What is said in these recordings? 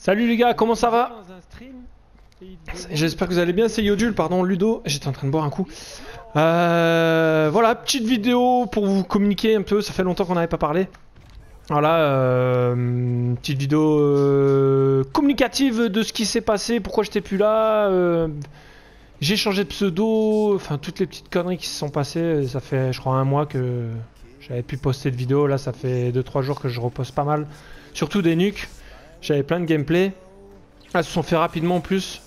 Salut les gars, comment ça va J'espère que vous allez bien, c'est Yodul, pardon, Ludo, j'étais en train de boire un coup. Euh, voilà, petite vidéo pour vous communiquer un peu, ça fait longtemps qu'on n'avait pas parlé. Voilà, euh, petite vidéo euh, communicative de ce qui s'est passé, pourquoi j'étais plus là. j'ai changé de pseudo, enfin toutes les petites conneries qui se sont passées. Ça fait, je crois, un mois que j'avais pu poster de vidéo. Là, ça fait 2-3 jours que je repose pas mal. Surtout des nuques. J'avais plein de gameplay. Elles se sont fait rapidement en plus.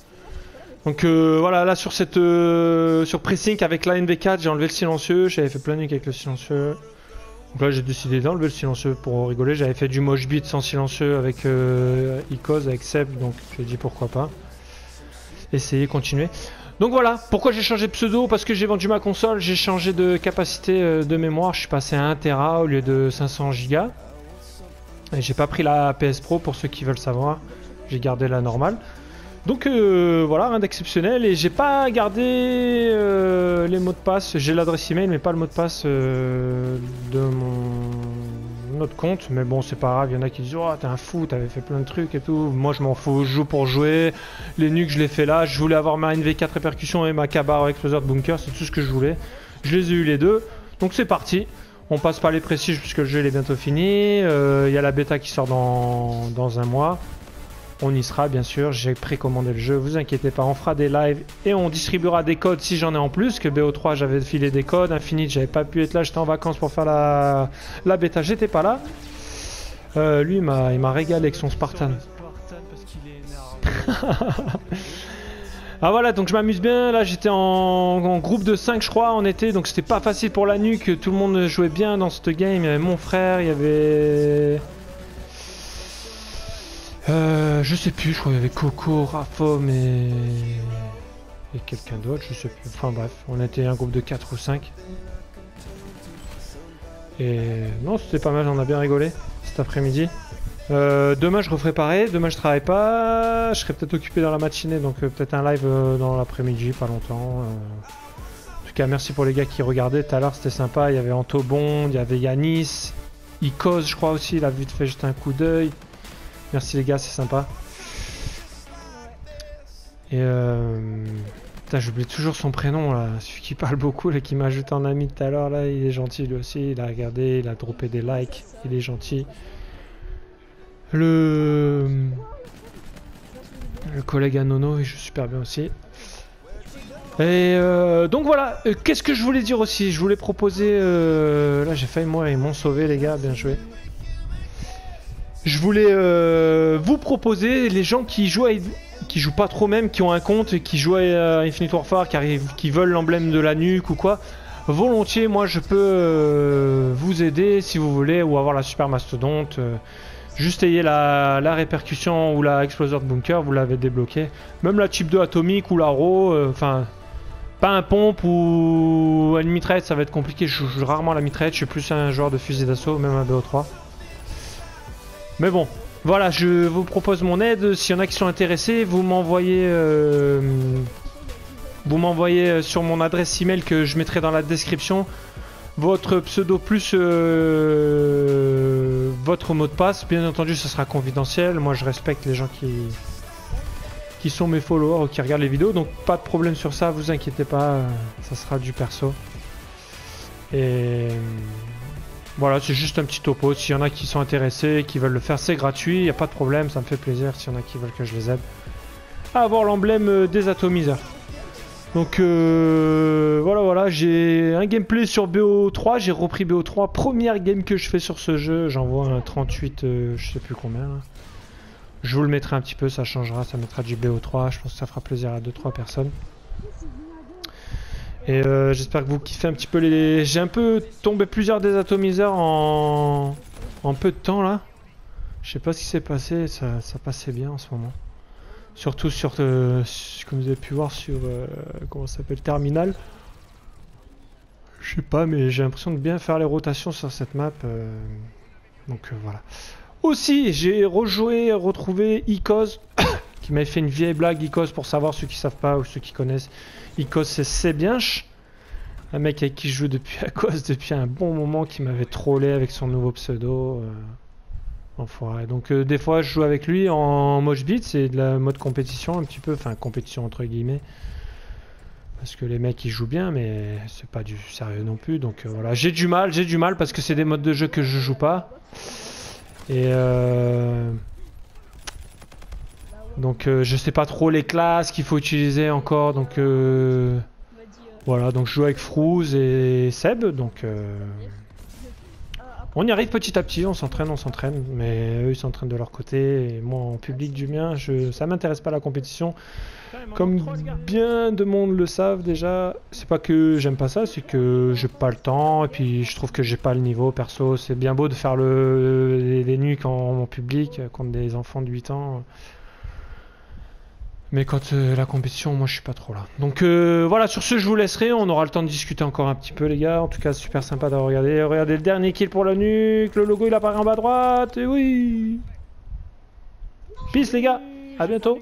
Donc euh, voilà, là sur cette euh, sur Pressing avec la NV4, j'ai enlevé le silencieux. J'avais fait plein de avec le silencieux. Donc là, j'ai décidé d'enlever le silencieux pour rigoler. J'avais fait du mosh beat sans silencieux avec euh, Icos, avec Seb. Donc j'ai dit pourquoi pas. Essayer, continuer. Donc voilà, pourquoi j'ai changé de pseudo? Parce que j'ai vendu ma console, j'ai changé de capacité euh, de mémoire, je suis passé à 1 Tera au lieu de 500 Go. J'ai pas pris la PS Pro pour ceux qui veulent savoir, j'ai gardé la normale. Donc euh, voilà, rien d'exceptionnel et j'ai pas gardé euh, les mots de passe, j'ai l'adresse email mais pas le mot de passe euh, de mon autre compte. Mais bon, c'est pas grave, il y en a qui disent Oh, t'es un fou, t'avais fait plein de trucs et tout. Moi, je m'en fous, je joue pour jouer. Les nuques, je les fais là. Je voulais avoir ma NV4 répercussion et ma Kabar Exploser Bunker, c'est tout ce que je voulais. Je les ai eu les deux, donc c'est parti. On passe par les prestiges puisque le jeu il est bientôt fini. Euh, Il y a la bêta qui sort dans, dans un mois. On y sera bien sûr, j'ai précommandé le jeu, vous inquiétez pas, on fera des lives et on distribuera des codes si j'en ai en plus, que BO3 j'avais filé des codes, Infinite j'avais pas pu être là, j'étais en vacances pour faire la, la bêta, j'étais pas là. Euh, lui il m'a il m'a régalé avec son Spartan. Ah voilà, donc je m'amuse bien, là j'étais en, groupe de 5 je crois en été, donc c'était pas facile pour la nuque, tout le monde jouait bien dans cette game, il y avait mon frère, il y avait... Euh, je sais plus, je crois qu'il y avait Coco, Rafom et... Et quelqu'un d'autre, je sais plus. Enfin bref, on était un groupe de 4 ou 5. Et non, c'était pas mal, on a bien rigolé cet après-midi. Euh, demain je referai pareil, demain je travaille pas, je serai peut-être occupé dans la matinée, donc euh, peut-être un live euh, dans l'après-midi, pas longtemps. euh. En tout cas, merci pour les gars qui regardaient, tout à l'heure c'était sympa, il y avait Anto Bond, il y avait Yanis, Icos je crois aussi, il a vite fait jeter un coup d'œil. Merci les gars, c'est sympa. Et. Putain, j'oublie toujours son prénom là, celui qui parle beaucoup, là, qui m'a ajouté en ami tout à l'heure là, il est gentil lui aussi, il a regardé, il a droppé des likes, il est gentil. Le... Le collègue Anono, il joue super bien aussi. Et euh, donc voilà, Euh, qu'est-ce que je voulais dire aussi? Je voulais proposer... euh, Là j'ai failli mourir, ils m'ont sauvé les gars, bien joué. Je voulais euh, vous proposer les gens qui jouent à- qui jouent pas trop même, qui ont un compte, qui jouent à Infinite Warfare, qui, qui veulent l'emblème de la nuque ou quoi. Volontiers, moi je peux euh, vous aider si vous voulez, ou avoir la super mastodonte. Juste ayez la, répercussion ou la exploser de bunker, vous l'avez débloqué. Même la type 2 atomique ou la RAW, euh, enfin, pas un pompe ou une mitraillette, ça va être compliqué. Je joue rarement la mitraillette, je suis plus un joueur de fusil d'assaut, même un BO3. Mais bon, voilà, je vous propose mon aide. S'il y en a qui sont intéressés, vous m'envoyez, euh, vous m'envoyez euh, sur mon adresse email que je mettrai dans la description votre pseudo plus euh, votre mot de passe. Bien entendu, ce sera confidentiel. Moi, je respecte les gens qui qui sont mes followers ou qui regardent les vidéos, donc pas de problème sur ça. Vous inquiétez pas, ça sera du perso. Et voilà, c'est juste un petit topo. S'il y en a qui sont intéressés, qui veulent le faire, c'est gratuit, il n'y a pas de problème, ça me fait plaisir s'il y en a qui veulent que je les aide à avoir l'emblème euh, des atomiseurs. Donc euh, voilà, voilà, j'ai un gameplay sur BO3, j'ai repris BO3, première game que je fais sur ce jeu, j'envoie un 38, euh, je sais plus combien. Je vous le mettrai un petit peu, ça changera, ça mettra du BO3, je pense que ça fera plaisir à 2-3 personnes. Et euh, j'espère que vous kiffez un petit peu les... J'ai un peu tombé plusieurs désatomiseurs en... en peu de temps là. Je sais pas ce qui s'est passé, ça passait bien en ce moment. Surtout sur, euh, comme vous avez pu voir sur, euh, comment ça s'appelle, Terminal. Je sais pas, mais j'ai l'impression de bien faire les rotations sur cette map. euh, Donc euh, voilà. Aussi, j'ai rejoué, retrouvé Icos, qui m'avait fait une vieille blague Icos pour savoir ceux qui savent pas ou ceux qui connaissent. Icos, c'est Sebiench, un mec avec qui je joue depuis à depuis un bon moment, qui m'avait trollé avec son nouveau pseudo. Donc euh, des fois je joue avec lui en moche beat, c'est de la mode compétition un petit peu, enfin compétition entre guillemets. Parce que les mecs ils jouent bien mais c'est pas du sérieux non plus. Donc euh, voilà, j'ai du mal, j'ai du mal parce que c'est des modes de jeu que je joue pas. Et euh... Donc euh, je sais pas trop les classes qu'il faut utiliser encore. Donc voilà, donc je joue avec Frouz et Seb. Donc on y arrive petit à petit, on s'entraîne, on s'entraîne. Mais eux ils s'entraînent de leur côté. Et moi en public du mien, je, ça m'intéresse pas la compétition. Comme bien de monde le savent déjà, c'est pas que j'aime pas ça, c'est que j'ai pas le temps et puis je trouve que j'ai pas le niveau perso. C'est bien beau de faire le, les, nuques en, en public contre des enfants de 8 ans. Mais quand euh, la compétition, moi je suis pas trop là. Donc euh, voilà, sur ce je vous laisserai, on aura le temps de discuter encore un petit peu les gars. En tout cas super sympa d'avoir regardé. Regardez le dernier kill pour la nuque, le logo il apparaît en bas à droite, et oui Peace les gars, à bientôt